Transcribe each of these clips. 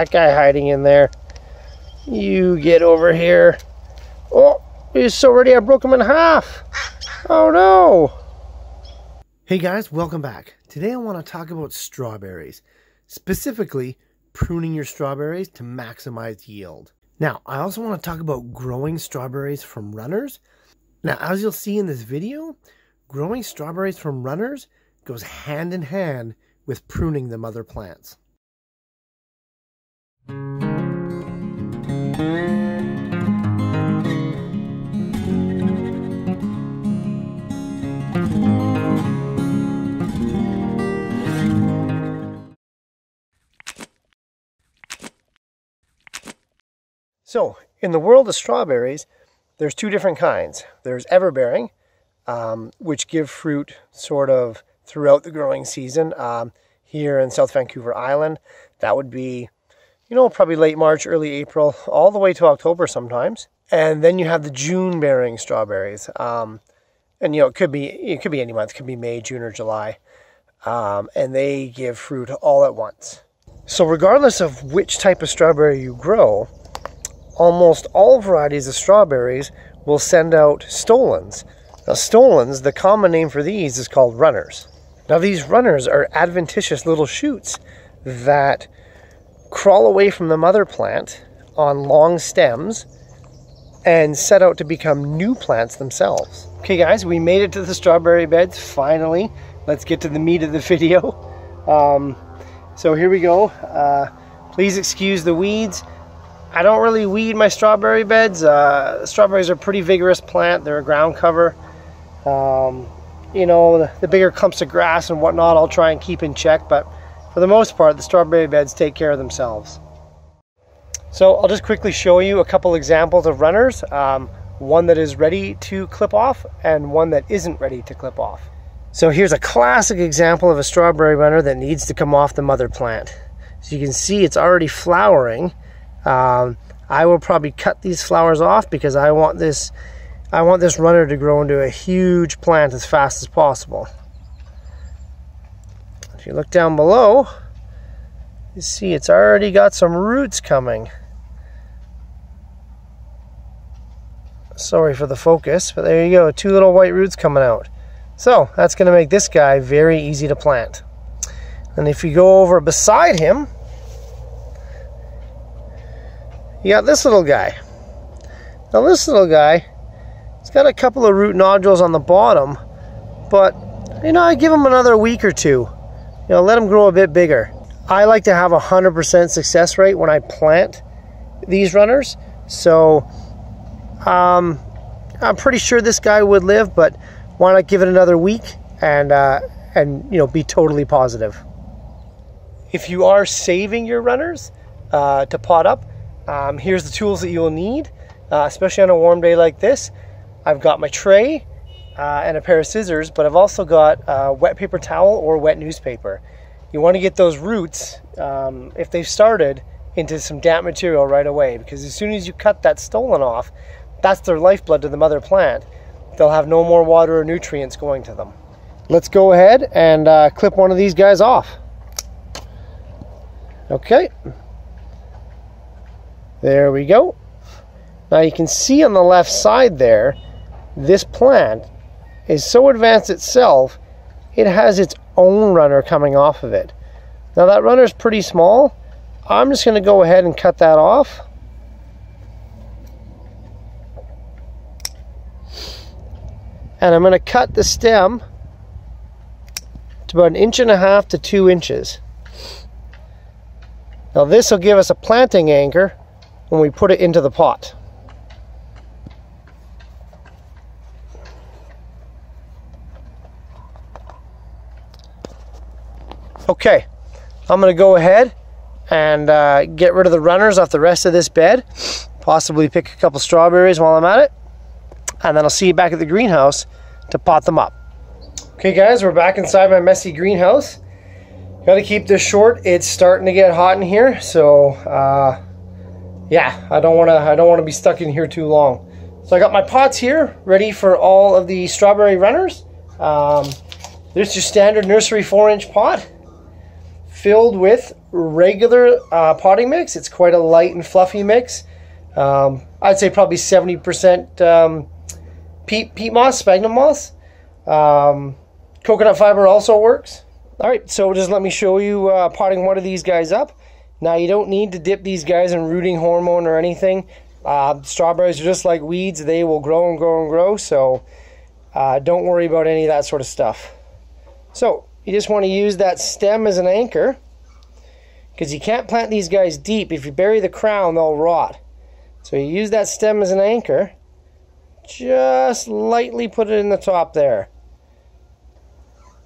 that guy hiding in there. You get over here. Oh, he's already, I broke him in half. Oh no. Hey guys, welcome back. Today I want to talk about strawberries. Specifically, pruning your strawberries to maximize yield. Now, I also want to talk about growing strawberries from runners. Now, as you'll see in this video, growing strawberries from runners goes hand in hand with pruning the mother plants. So, in the world of strawberries, there's two different kinds. There's everbearing, um, which give fruit sort of throughout the growing season. Um, here in South Vancouver Island, that would be, you know, probably late March, early April, all the way to October sometimes. And then you have the June bearing strawberries. Um, and you know, it could be it could be any month, it could be May, June, or July. Um, and they give fruit all at once. So regardless of which type of strawberry you grow, almost all varieties of strawberries will send out stolons. Now, stolons, the common name for these is called runners. Now, these runners are adventitious little shoots that crawl away from the mother plant on long stems and set out to become new plants themselves. Okay, guys, we made it to the strawberry beds finally. Let's get to the meat of the video. Um, so here we go. Uh, please excuse the weeds. I don't really weed my strawberry beds. Uh, strawberries are a pretty vigorous plant. They're a ground cover. Um, you know, the, the, bigger clumps of grass and whatnot I'll try and keep in check, but for the most part, the strawberry beds take care of themselves. So I'll just quickly show you a couple examples of runners. Um, one that is ready to clip off and one that isn't ready to clip off. So here's a classic example of a strawberry runner that needs to come off the mother plant. So you can see it's already flowering um, I will probably cut these flowers off because I want this I want this runner to grow into a huge plant as fast as possible. If you look down below, you see it's already got some roots coming. Sorry for the focus, but there you go, two little white roots coming out. So that's going to make this guy very easy to plant. And if you go over beside him, you got this little guy. Now this little guy, it's got a couple of root nodules on the bottom, but you know, I give him another week or two. You know, let them grow a bit bigger. I like to have a 100% success rate when I plant these runners. So um, I'm pretty sure this guy would live, but why not give it another week and, uh, and you know, be totally positive. If you are saving your runners uh, to pot up, um, here's the tools that you will need, uh, especially on a warm day like this. I've got my tray uh, and a pair of scissors, but I've also got a wet paper towel or wet newspaper. You want to get those roots, um, if they've started, into some damp material right away because as soon as you cut that stolon off, that's their lifeblood to the mother plant. They'll have no more water or nutrients going to them. Let's go ahead and uh, clip one of these guys off. Okay. There we go. Now you can see on the left side there, this plant is so advanced itself, it has its own runner coming off of it. Now that runner is pretty small. I'm just going to go ahead and cut that off. And I'm going to cut the stem to about an inch and a half to two inches. Now this will give us a planting anchor when we put it into the pot. Okay, I'm to go ahead and uh, get rid of the runners off the rest of this bed. Possibly pick a couple strawberries while I'm at it. And then I'll see you back at the greenhouse to pot them up. Okay guys, we're back inside my messy greenhouse. Got to keep this short. It's starting to get hot in here, so uh, yeah, I don't want to I don't want to be stuck in here too long. So I got my pots here ready for all of the strawberry runners. Um, there's your standard nursery four inch pot. Filled with regular uh, potting mix. It's quite a light and fluffy mix. Um, I'd say probably 70% um, peat, peat moss, sphagnum moss. Um, coconut fiber also works. All right, so just let me show you uh, potting one of these guys up. Now you don't need to dip these guys in rooting hormone or anything. Uh, strawberries are just like weeds. They will grow and grow and grow. So uh, don't worry about any of that sort of stuff. So you just want to use that stem as an anchor because you can't plant these guys deep. If you bury the crown, they'll rot. So you use that stem as an anchor. Just lightly put it in the top there.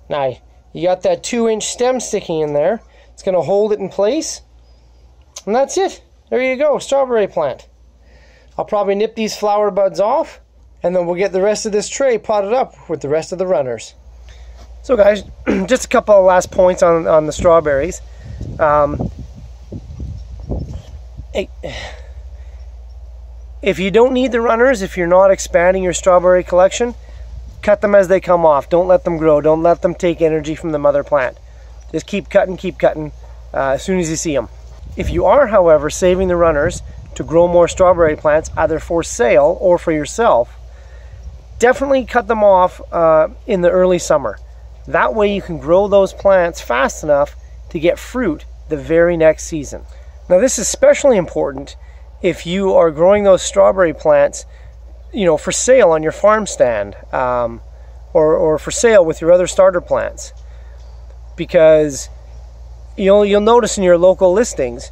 Now, you got that two inch stem sticking in there. It's going to hold it in place. And that's it. There you go, strawberry plant. I'll probably nip these flower buds off and then we'll get the rest of this tray potted up with the rest of the runners. So guys, just a couple of last points on, on the strawberries. Um, if you don't need the runners, if you're not expanding your strawberry collection, cut them as they come off. Don't let them grow. Don't let them take energy from the mother plant. Just keep cutting, keep cutting uh, as soon as you see them. If you are, however, saving the runners to grow more strawberry plants, either for sale or for yourself, definitely cut them off uh, in the early summer. That way you can grow those plants fast enough to get fruit the very next season. Now this is especially important if you are growing those strawberry plants, you know, for sale on your farm stand um, or, or for sale with your other starter plants. Because you'll, you'll notice in your local listings,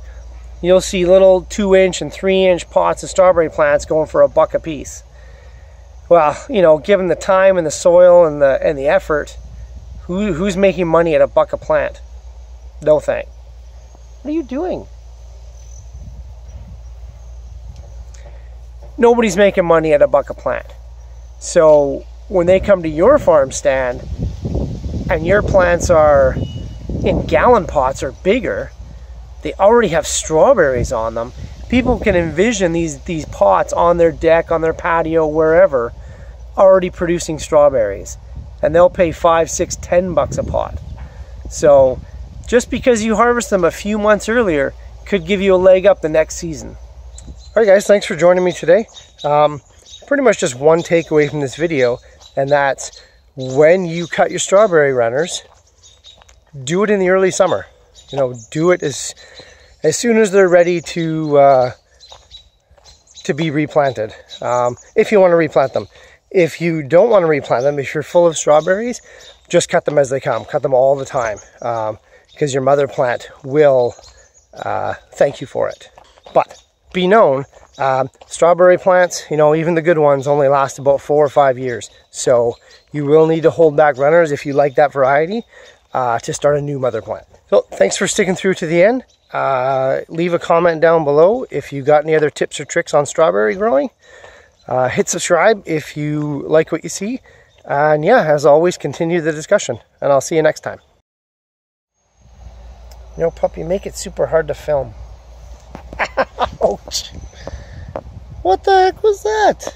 you'll see little two inch and three inch pots of strawberry plants going for a buck a piece. Well, you know, given the time and the soil and the and the effort, who, who's making money at a buck a plant? No thing. What are you doing? Nobody's making money at a buck a plant. So when they come to your farm stand and your plants are in gallon pots or bigger, they already have strawberries on them. People can envision these, these pots on their deck, on their patio, wherever, already producing strawberries. And they'll pay five, six, ten bucks a pot. So just because you harvest them a few months earlier could give you a leg up the next season. All right, guys, thanks for joining me today. Um, pretty much just one takeaway from this video, and that's when you cut your strawberry runners, do it in the early summer you know, do it as as soon as they're ready to uh, to be replanted. Um, if you want to replant them. If you don't want to replant them, if you're full of strawberries, just cut them as they come. Cut them all the time because um, your mother plant will uh, thank you for it. But be known, um, strawberry plants, you know, even the good ones only last about four or five years. So you will need to hold back runners if you like that variety uh, to start a new mother plant. So thanks for sticking through to the end. Uh, leave a comment down below if you got any other tips or tricks on strawberry growing. Uh, hit subscribe if you like what you see. And yeah, as always, continue the discussion. And I'll see you next time. You know, puppy, make it super hard to film. Ouch. What the heck was that?